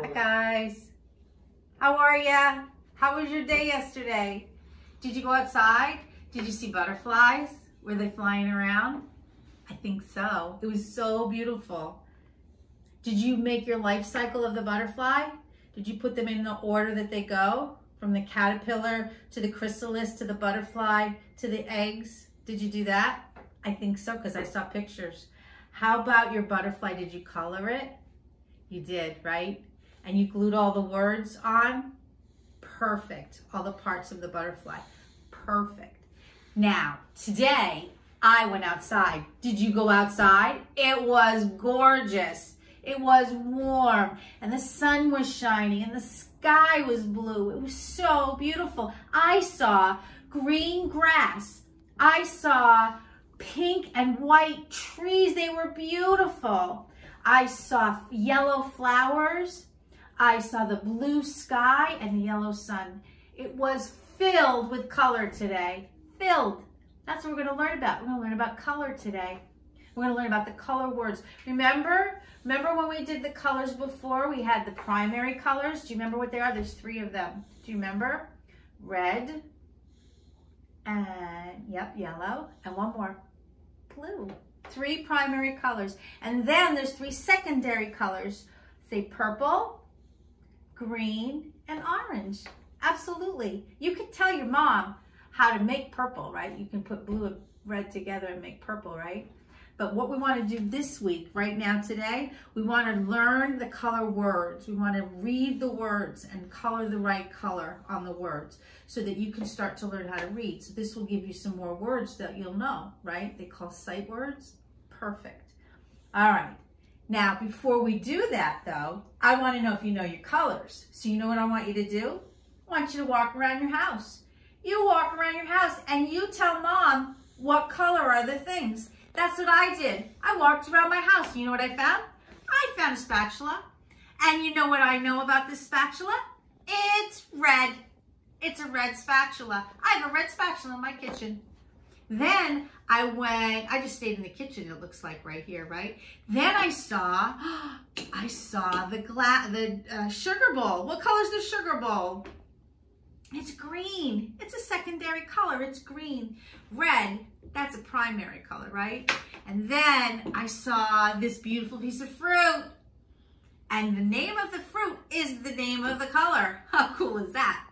Hi guys. How are ya? How was your day yesterday? Did you go outside? Did you see butterflies? Were they flying around? I think so. It was so beautiful. Did you make your life cycle of the butterfly? Did you put them in the order that they go? From the caterpillar to the chrysalis to the butterfly to the eggs? Did you do that? I think so because I saw pictures. How about your butterfly? Did you color it? You did, right? And you glued all the words on? Perfect. All the parts of the butterfly. Perfect. Now, today, I went outside. Did you go outside? It was gorgeous. It was warm and the sun was shining and the sky was blue. It was so beautiful. I saw green grass. I saw pink and white trees. They were beautiful. I saw yellow flowers. I saw the blue sky and the yellow sun. It was filled with color today. Filled. That's what we're going to learn about. We're going to learn about color today. We're going to learn about the color words. Remember? Remember when we did the colors before? We had the primary colors. Do you remember what they are? There's three of them. Do you remember? Red, and yep, yellow, and one more, blue. Three primary colors. And then there's three secondary colors. Say purple, green, and orange. Absolutely. You could tell your mom how to make purple, right? You can put blue and red together and make purple, right? But what we want to do this week, right now today, we want to learn the color words. We want to read the words and color the right color on the words so that you can start to learn how to read. So this will give you some more words that you'll know, right? They call sight words. Perfect. All right. Now, before we do that though, I want to know if you know your colors. So you know what I want you to do? I want you to walk around your house. You walk around your house and you tell mom what color are the things. That's what I did. I walked around my house. You know what I found? I found a spatula. And you know what I know about this spatula? It's red. It's a red spatula. I have a red spatula in my kitchen. Then I went, I just stayed in the kitchen, it looks like right here, right? Then I saw, I saw the glass, the uh, sugar bowl. What color is the sugar bowl? It's green. It's a secondary color. It's green. Red, that's a primary color, right? And then I saw this beautiful piece of fruit. And the name of the fruit is the name of the color. How cool is that?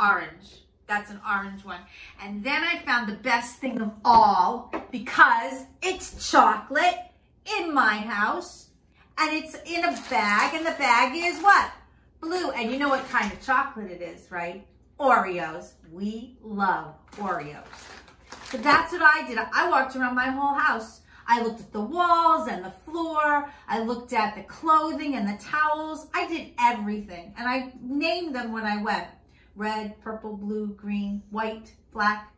Orange. That's an orange one. And then I found the best thing of all because it's chocolate in my house and it's in a bag and the bag is what? Blue. And you know what kind of chocolate it is, right? Oreos. We love Oreos. That's what I did. I walked around my whole house. I looked at the walls and the floor. I looked at the clothing and the towels. I did everything. And I named them when I went. Red, purple, blue, green, white, black.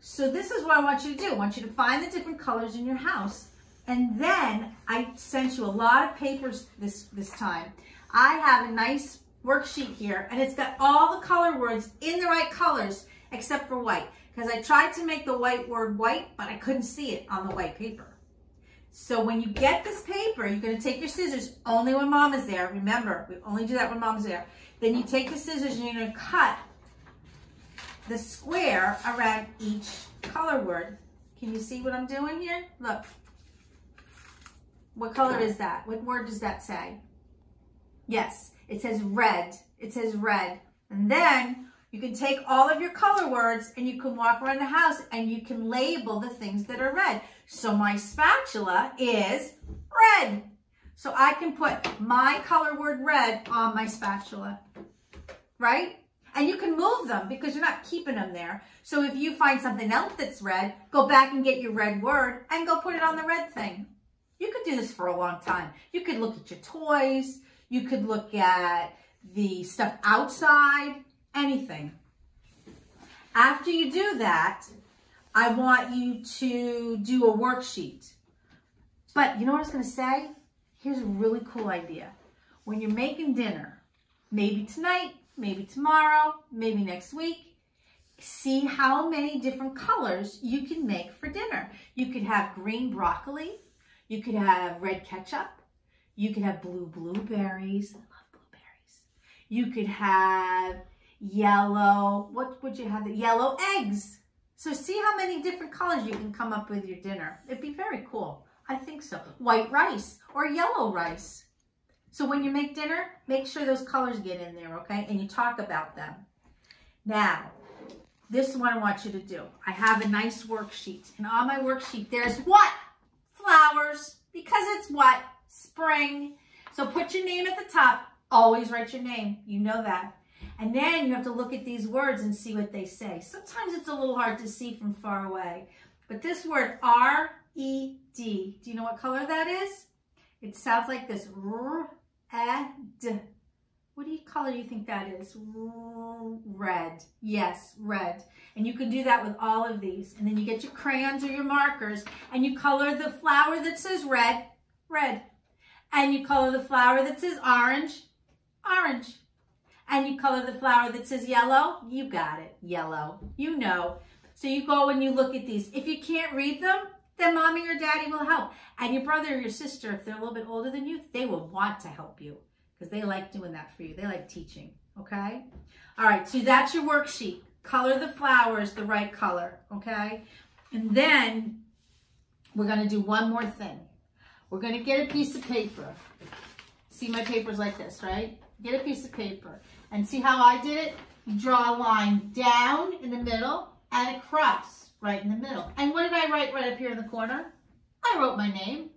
So this is what I want you to do. I want you to find the different colors in your house. And then I sent you a lot of papers this, this time. I have a nice worksheet here and it's got all the color words in the right colors except for white because I tried to make the white word white but I couldn't see it on the white paper. So when you get this paper, you're going to take your scissors only when mom is there. Remember, we only do that when mom's there. Then you take the scissors and you're going to cut the square around each color word. Can you see what I'm doing here? Look. What color is that? What word does that say? Yes, it says red. It says red. And then you can take all of your color words and you can walk around the house and you can label the things that are red. So my spatula is red. So I can put my color word red on my spatula, right? And you can move them because you're not keeping them there. So if you find something else that's red, go back and get your red word and go put it on the red thing. You could do this for a long time. You could look at your toys. You could look at the stuff outside, anything. After you do that, I want you to do a worksheet. But you know what I was going to say? Here's a really cool idea. When you're making dinner, maybe tonight, maybe tomorrow, maybe next week, see how many different colors you can make for dinner. You could have green broccoli. You could have red ketchup. You could have blue blueberries. I love blueberries. You could have yellow, what would you have? Yellow eggs. So see how many different colors you can come up with your dinner. It'd be very cool. I think so. White rice or yellow rice. So when you make dinner, make sure those colors get in there, okay? And you talk about them. Now, this is what I want you to do. I have a nice worksheet. And on my worksheet, there's what? Flowers. Because it's what? Spring. So put your name at the top. Always write your name. You know that. And then you have to look at these words and see what they say. Sometimes it's a little hard to see from far away. But this word, R-E-D, do you know what color that is? It sounds like this. R-E-D. What do you color do you think that is? Red. Yes, red. And you can do that with all of these. And then you get your crayons or your markers and you color the flower that says red, red. And you color the flower that says orange, orange. And you color the flower that says yellow, you got it, yellow. You know. So you go and you look at these. If you can't read them, then mommy or daddy will help. And your brother or your sister, if they're a little bit older than you, they will want to help you because they like doing that for you. They like teaching, okay? All right, so that's your worksheet. Color the flowers the right color, okay? And then we're gonna do one more thing. We're gonna get a piece of paper. See my paper's like this, right? Get a piece of paper. And see how I did it? You draw a line down in the middle and across right in the middle. And what did I write right up here in the corner? I wrote my name,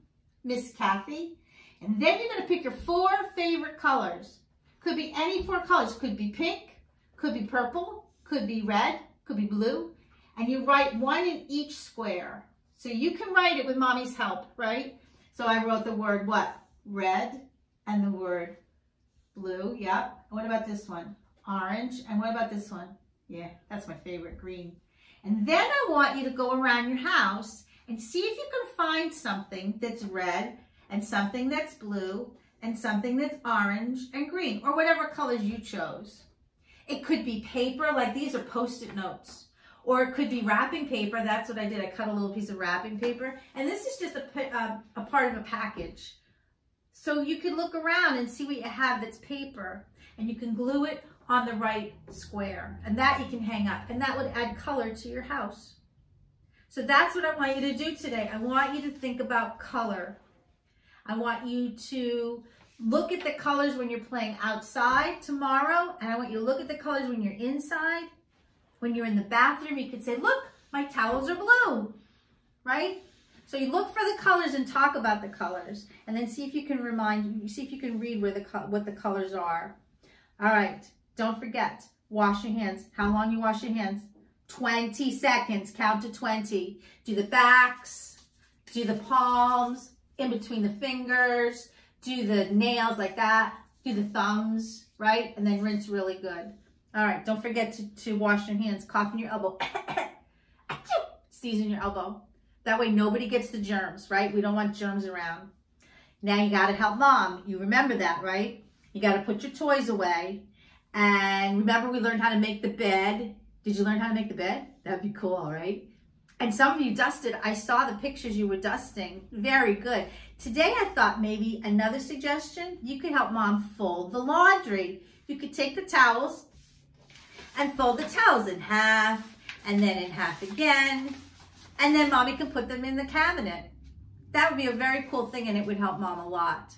Miss Kathy. And then you're going to pick your four favorite colors. Could be any four colors. Could be pink, could be purple, could be red, could be blue. And you write one in each square. So you can write it with mommy's help, right? So I wrote the word what? Red and the word blue. Yep. And What about this one? Orange. And what about this one? Yeah, that's my favorite, green. And then I want you to go around your house and see if you can find something that's red and something that's blue and something that's orange and green or whatever colors you chose. It could be paper, like these are post-it notes. Or it could be wrapping paper. That's what I did. I cut a little piece of wrapping paper. And this is just a, a, uh, a part of a package. So you can look around and see what you have that's paper. And you can glue it on the right square. And that you can hang up. And that would add color to your house. So that's what I want you to do today. I want you to think about color. I want you to look at the colors when you're playing outside tomorrow. And I want you to look at the colors when you're inside. When you're in the bathroom, you could say, look, my towels are blue, right? So you look for the colors and talk about the colors. And then see if you can remind, you, see if you can read where the what the colors are. All right, don't forget, wash your hands. How long you wash your hands? 20 seconds, count to 20. Do the backs, do the palms, in between the fingers, do the nails like that, do the thumbs, right? And then rinse really good. All right, don't forget to, to wash your hands, cough in your elbow, sneeze in your elbow. That way nobody gets the germs, right? We don't want germs around. Now you gotta help mom. You remember that, right? You gotta put your toys away. And remember we learned how to make the bed. Did you learn how to make the bed? That'd be cool, right? And some of you dusted. I saw the pictures you were dusting. Very good. Today I thought maybe another suggestion, you could help mom fold the laundry. You could take the towels and fold the towels in half and then in half again. And then mommy can put them in the cabinet. That would be a very cool thing and it would help mom a lot.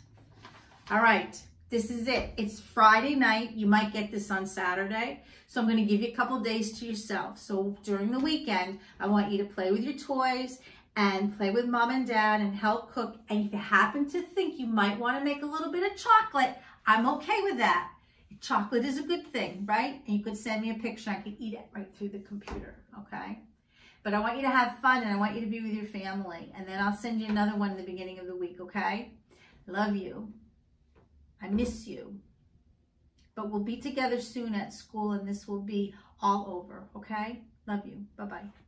All right, this is it. It's Friday night. You might get this on Saturday. So I'm going to give you a couple days to yourself. So during the weekend, I want you to play with your toys and play with mom and dad and help cook. And if you happen to think you might want to make a little bit of chocolate, I'm okay with that. Chocolate is a good thing, right? And you could send me a picture. I could eat it right through the computer, okay? But I want you to have fun and I want you to be with your family. And then I'll send you another one in the beginning of the week, okay? Love you. I miss you. But we'll be together soon at school and this will be all over, okay? Love you. Bye-bye.